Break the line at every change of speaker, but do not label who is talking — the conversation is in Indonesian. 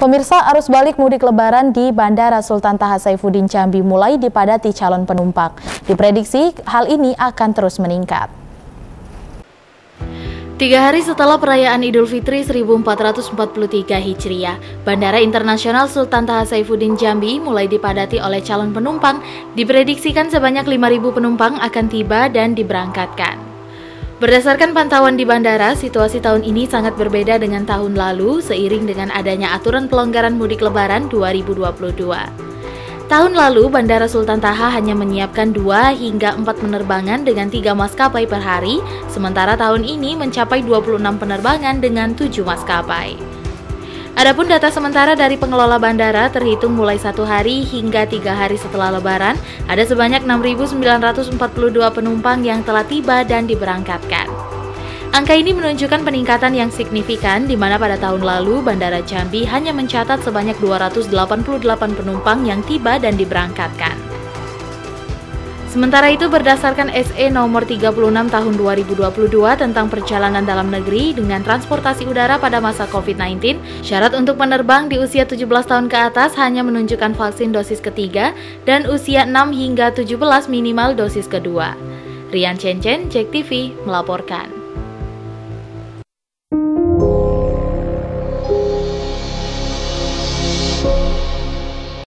Pemirsa arus balik mudik lebaran di Bandara Sultan Taha Saifuddin Jambi mulai dipadati calon penumpang. Diprediksi hal ini akan terus meningkat.
Tiga hari setelah perayaan Idul Fitri 1443 Hijriah, Bandara Internasional Sultan Taha Saifuddin Jambi mulai dipadati oleh calon penumpang. Diprediksikan sebanyak 5.000 penumpang akan tiba dan diberangkatkan. Berdasarkan pantauan di bandara, situasi tahun ini sangat berbeda dengan tahun lalu seiring dengan adanya aturan pelonggaran mudik lebaran 2022. Tahun lalu, Bandara Sultan Taha hanya menyiapkan 2 hingga 4 penerbangan dengan 3 maskapai per hari, sementara tahun ini mencapai 26 penerbangan dengan 7 maskapai. Adapun data sementara dari pengelola bandara terhitung mulai satu hari hingga tiga hari setelah lebaran, ada sebanyak 6.942 penumpang yang telah tiba dan diberangkatkan. Angka ini menunjukkan peningkatan yang signifikan di mana pada tahun lalu Bandara Jambi hanya mencatat sebanyak 288 penumpang yang tiba dan diberangkatkan. Sementara itu berdasarkan SE nomor 36 tahun 2022 tentang perjalanan dalam negeri dengan transportasi udara pada masa COVID-19, syarat untuk penerbang di usia 17 tahun ke atas hanya menunjukkan vaksin dosis ketiga dan usia 6 hingga 17 minimal dosis kedua. Rian Cencen, Cek TV, melaporkan.